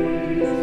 Amen.